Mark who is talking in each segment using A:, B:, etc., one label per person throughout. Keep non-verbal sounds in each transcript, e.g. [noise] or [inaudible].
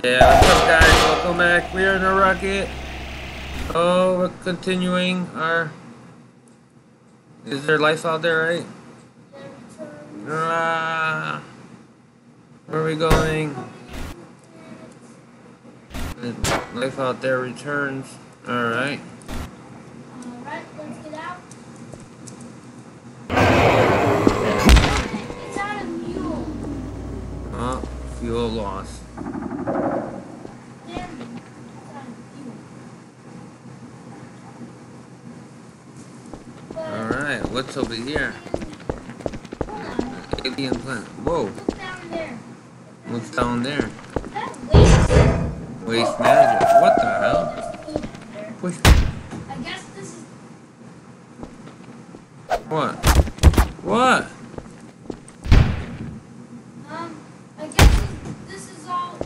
A: Yeah, what's up guys? Welcome back. We're in a rocket. Oh, we're continuing our... Is there life out there, right? Ah, where are we going? Life out there returns. Alright.
B: Alright, let's get out. It's out of fuel.
A: Oh, fuel loss.
B: Damn it. It's out of fuel. But,
A: Alright, what's over here? Alien planet. Whoa,
B: Look down there.
A: what's down there?
B: Waste.
A: Waste management. What the hell?
B: There's food down there.
A: Push.
B: I guess this is?
A: What?
B: um I guess this, this is all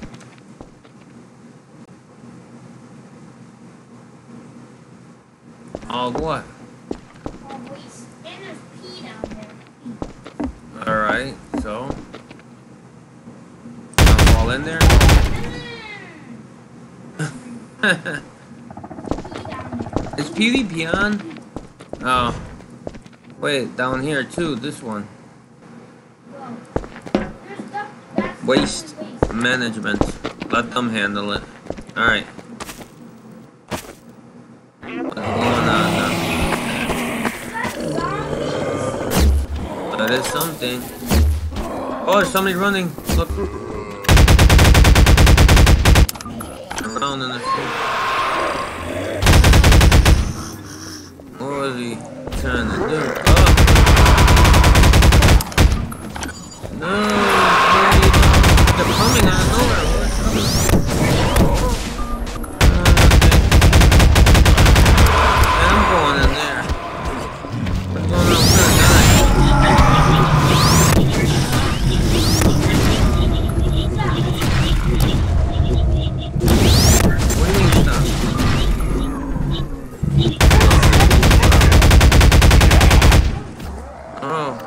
A: All what? Alright, so. I'm all in there? [laughs] Is PvP on? Oh. Wait, down here too, this one. Waste. management. Let them handle it. Alright. What's going on now?
B: That's zombies.
A: That is something. Oh, there's somebody running. Look. Around in the street. What was he trying to do? Oh! Oh.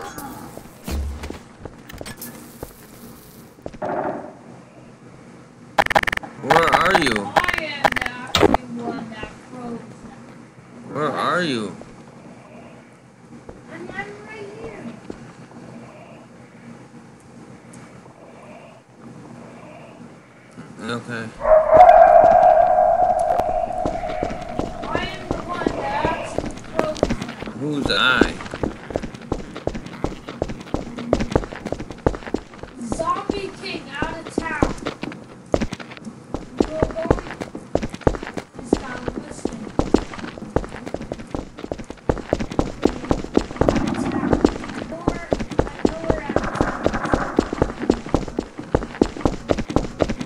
A: Where are you?
B: I am the only one that froze.
A: Where are you?
B: I'm, I'm right here.
A: Mm, okay.
B: I am the one that.
A: Who's I?
B: Zombie King out of town. We're going. This guy listening. Out of town. Or I know we're out of town.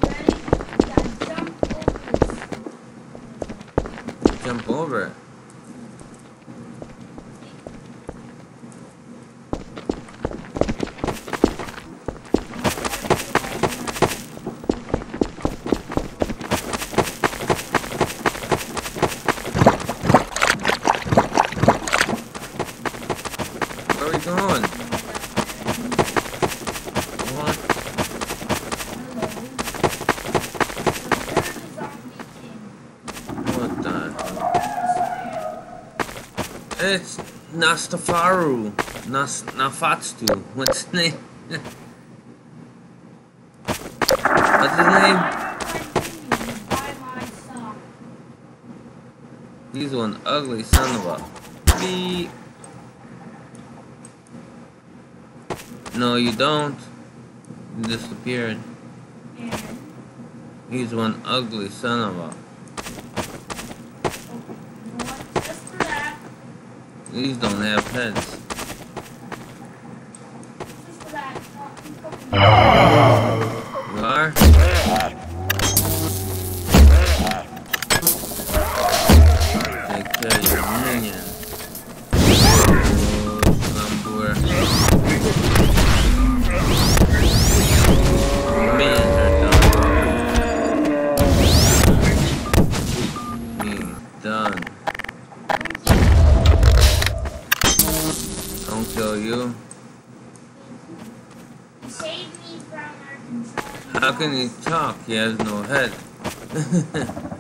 B: Ready? Gotta jump over this.
A: Jump over it. Where are we going? What? What the? It's Nastafaru. Nas Nafatstu. What's his name? [laughs] What's his name? He's one ugly son of a beep. No, you don't. You disappeared. He's one ugly son of a. These don't have heads. You are? Take care of your minion. Lambur. Minions are done. Done. Kill you.
B: Save me from can he talk? He has no head. [laughs]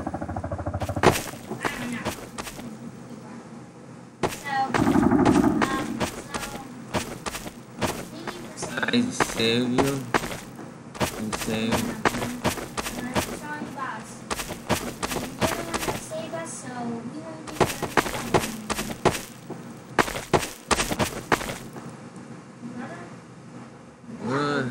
B: I saved you. I saved. What?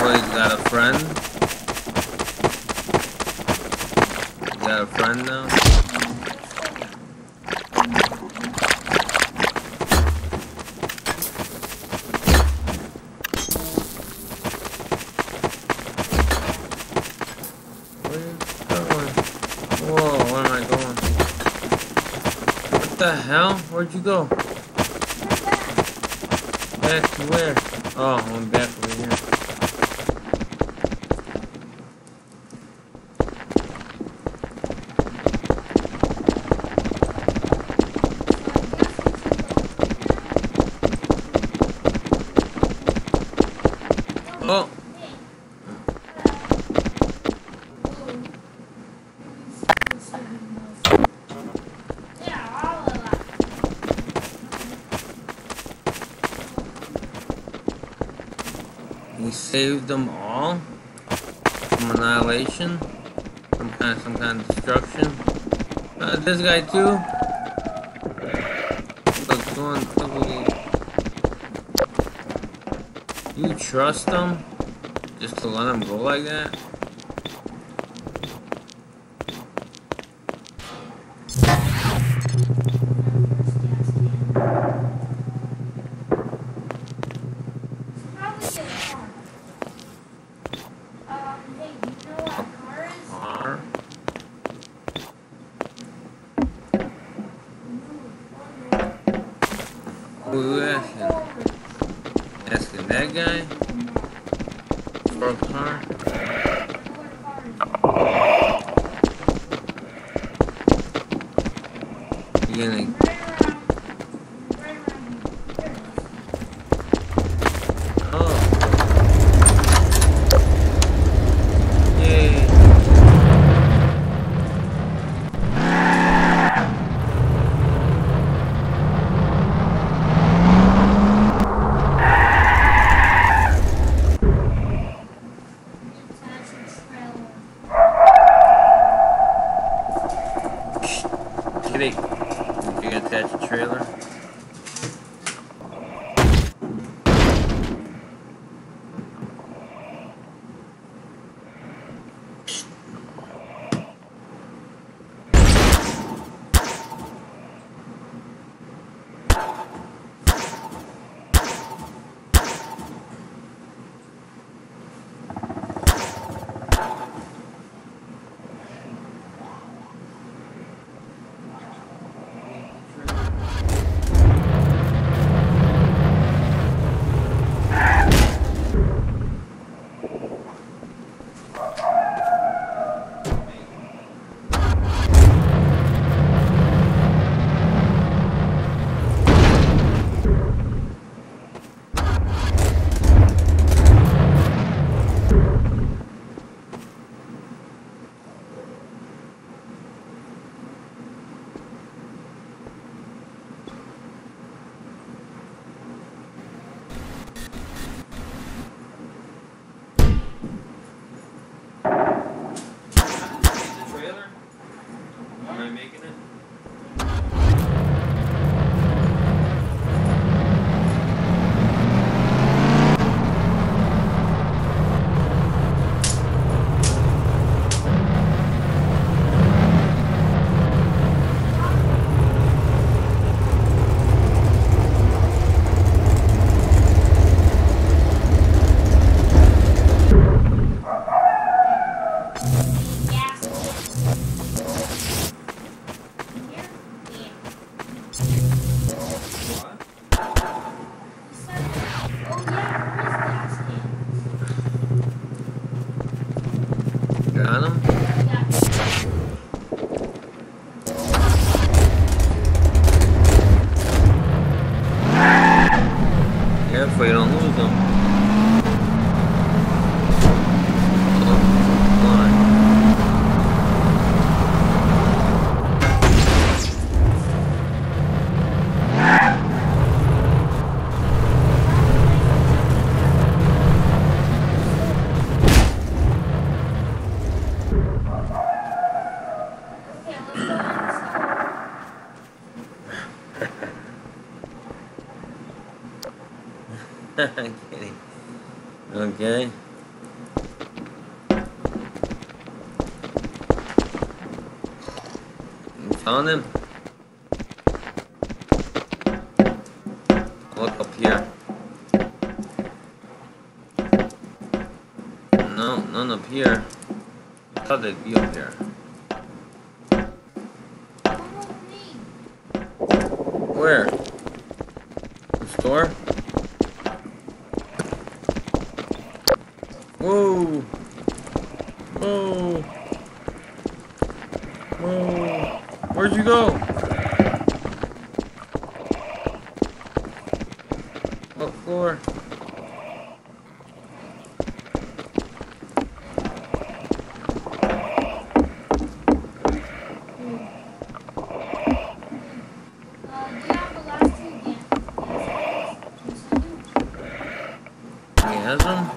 B: What, he's got a friend? He's got a friend now? Where you going? Whoa, where am I going? What the hell? Where'd you go? Back to where? Oh, I'm back over here. Oh, he saved them all from annihilation, some kind, some kind of destruction. Uh, this guy too. You trust them just to let them go like that?
A: Probably get a car. Um, hey, you know what a car is?
B: Car? Who asking? Asking that guy for a car? You gonna
A: I'm kidding. Okay. You found him? Look up here. No, none up here. I thought they'd be up here.
B: Come with me.
A: Where? The store? Whoa! Whoa! Whoa! Where'd you go? What floor?
B: Uh,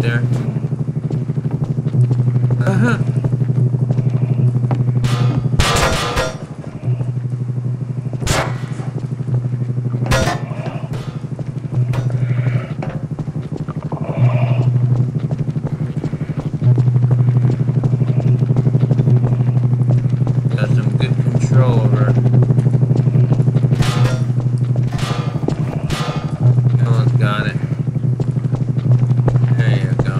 A: there. Uh-huh. Got some good control over it. Oh, got it. There you go.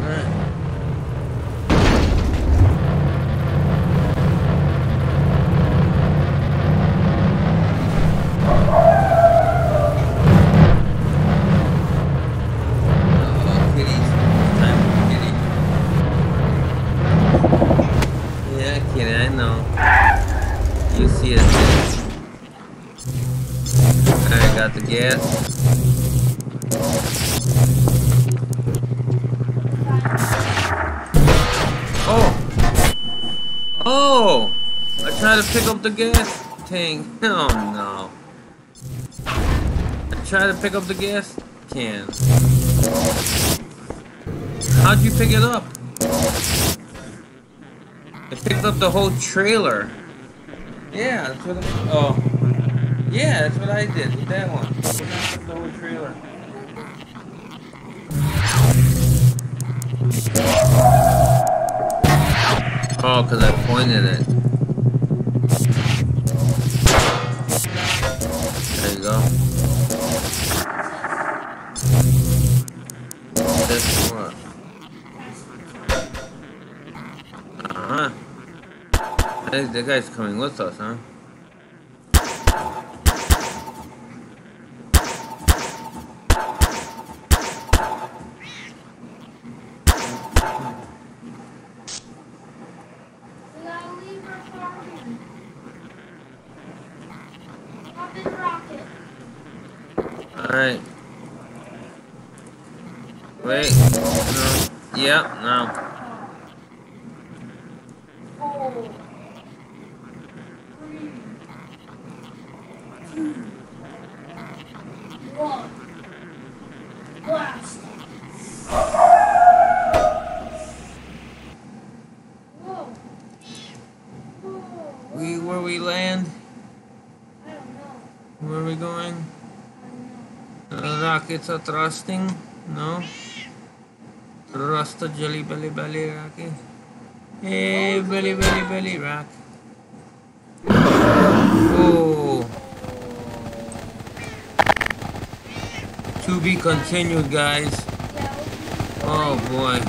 A: Alright. Oh, kitties. Time for kitty. Yeah, kitty, I know. You see it. Gas. Oh! Oh! I tried to pick up the gas tank. [laughs] Oh no. I tried to pick up the gas can. How'd you pick it up? I picked up the whole trailer. Yeah, that's what I. Oh. Yeah, that's what I did. That one. The whole trailer. Oh, because I pointed it. There you go. This one. Uh huh. Hey, the guy's coming with us, huh?
B: We gotta leave our car here. Hop in rocket.
A: Alright. Wait. No. Yep, no. We where we land?
B: I don't know.
A: Where are we going?
B: I don't know.
A: The rockets are thrusting? No? The jelly belly belly rocket. Hey belly belly belly rock. Oh. To be continued, guys. Oh boy.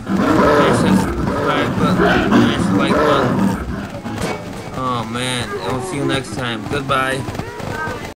A: Subscribe button. Like. Oh man. I'll see you next time. Goodbye.